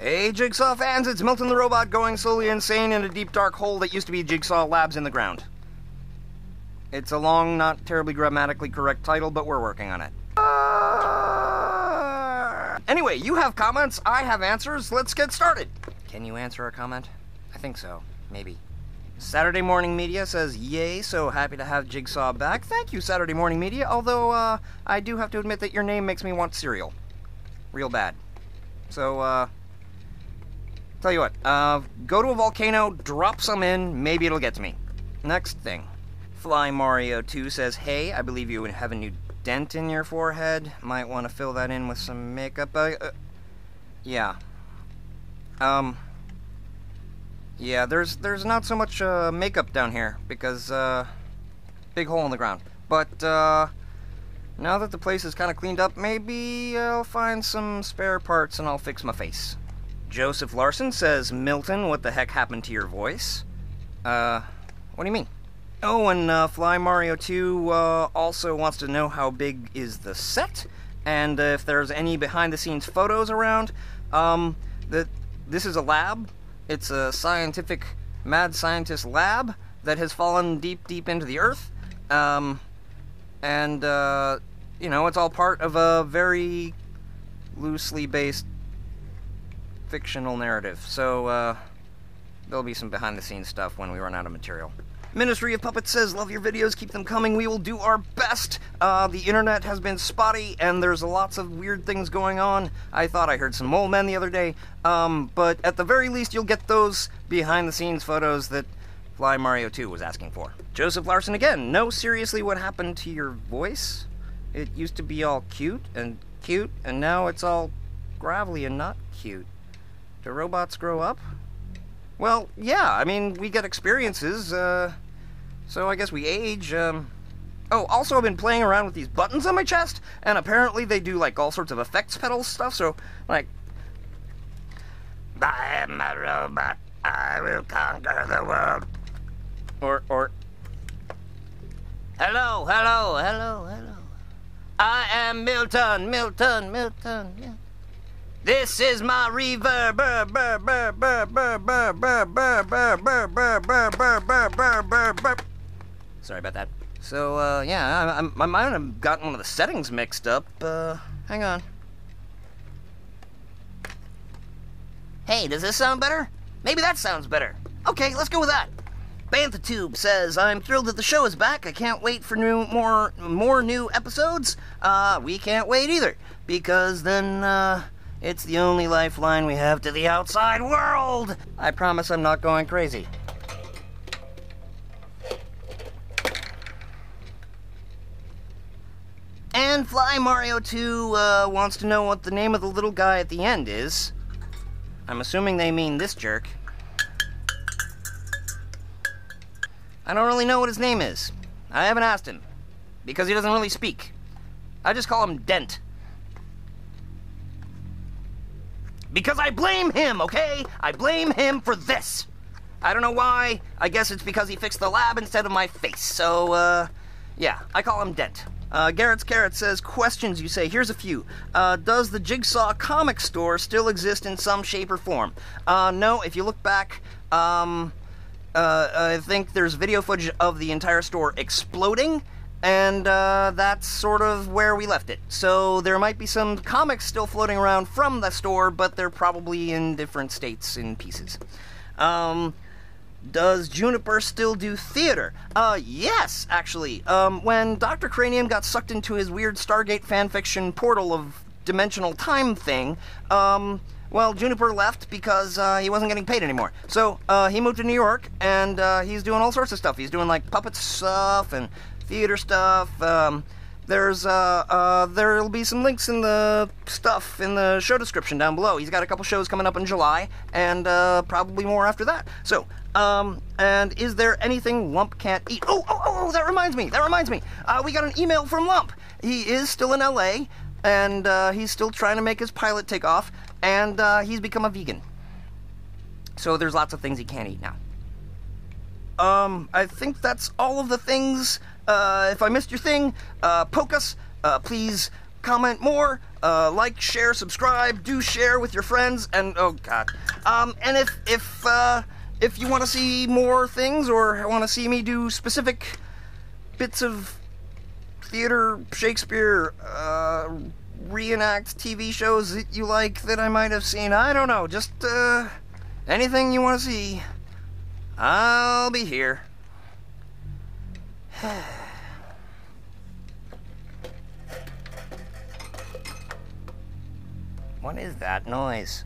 Hey, Jigsaw fans, it's Milton the Robot going slowly insane in a deep dark hole that used to be Jigsaw Labs in the ground. It's a long, not terribly grammatically correct title, but we're working on it. Uh... Anyway, you have comments, I have answers, let's get started. Can you answer a comment? I think so, maybe. Saturday Morning Media says, Yay, so happy to have Jigsaw back. Thank you, Saturday Morning Media, although uh, I do have to admit that your name makes me want cereal. Real bad. So, uh, Tell you what, uh, go to a volcano, drop some in, maybe it'll get to me. Next thing. Fly Mario 2 says, Hey, I believe you have a new dent in your forehead. Might want to fill that in with some makeup. Uh, uh, yeah. Um. Yeah, there's there's not so much uh, makeup down here because uh, big hole in the ground. But uh, now that the place is kind of cleaned up, maybe I'll find some spare parts and I'll fix my face. Joseph Larson says, Milton, what the heck happened to your voice? Uh, what do you mean? Oh, and uh, Fly Mario 2 uh, also wants to know how big is the set, and uh, if there's any behind-the-scenes photos around. Um, that this is a lab. It's a scientific, mad scientist lab that has fallen deep, deep into the earth. Um, and, uh, you know, it's all part of a very loosely based fictional narrative, so uh, there'll be some behind-the-scenes stuff when we run out of material. Ministry of Puppets says, love your videos, keep them coming, we will do our best. Uh, the internet has been spotty, and there's lots of weird things going on. I thought I heard some mole men the other day, um, but at the very least you'll get those behind-the-scenes photos that Fly Mario 2 was asking for. Joseph Larson again, no, seriously, what happened to your voice? It used to be all cute and cute, and now it's all gravelly and not cute. Do robots grow up? Well, yeah, I mean, we get experiences, uh, so I guess we age, um... Oh, also I've been playing around with these buttons on my chest, and apparently they do, like, all sorts of effects pedal stuff, so, like... I am a robot, I will conquer the world. Or, or... Hello, hello, hello, hello. I am Milton, Milton, Milton, Milton. This is my reverb. Sorry about that. So, uh, yeah, I, I, I might have gotten one of the settings mixed up. Uh, hang on. Hey, does this sound better? Maybe that sounds better. Okay, let's go with that. Bantha Tube says, I'm thrilled that the show is back. I can't wait for new more more new episodes. Uh, we can't wait either. Because then, uh, it's the only lifeline we have to the outside world! I promise I'm not going crazy. And Fly Mario 2 uh, wants to know what the name of the little guy at the end is. I'm assuming they mean this jerk. I don't really know what his name is. I haven't asked him. Because he doesn't really speak. I just call him Dent. Because I blame him, okay? I blame him for this. I don't know why. I guess it's because he fixed the lab instead of my face. So, uh, yeah, I call him Dent. Uh, Garrett's Carrot says, questions you say. Here's a few. Uh, does the Jigsaw comic store still exist in some shape or form? Uh, no, if you look back, um, uh, I think there's video footage of the entire store exploding and uh, that's sort of where we left it. So there might be some comics still floating around from the store, but they're probably in different states in pieces. Um, does Juniper still do theater? Uh, yes, actually. Um, when Dr. Kranium got sucked into his weird Stargate fanfiction portal of dimensional time thing, um, well, Juniper left because uh, he wasn't getting paid anymore. So uh, he moved to New York, and uh, he's doing all sorts of stuff. He's doing like puppet stuff and theater stuff. Um, there's uh, uh, there'll be some links in the stuff in the show description down below. He's got a couple shows coming up in July, and uh, probably more after that. So, um, and is there anything Lump can't eat? Oh, oh, oh, oh that reminds me. That reminds me. Uh, we got an email from Lump. He is still in LA, and uh, he's still trying to make his pilot take off, and uh, he's become a vegan. So there's lots of things he can't eat now. Um, I think that's all of the things uh, if I missed your thing, uh, poke us. Uh, please comment more, uh, like, share, subscribe, do share with your friends, and oh god. Um, and if if uh, if you want to see more things or want to see me do specific bits of theater, Shakespeare, uh, reenact TV shows that you like that I might have seen, I don't know, just uh, anything you want to see, I'll be here. What is that noise?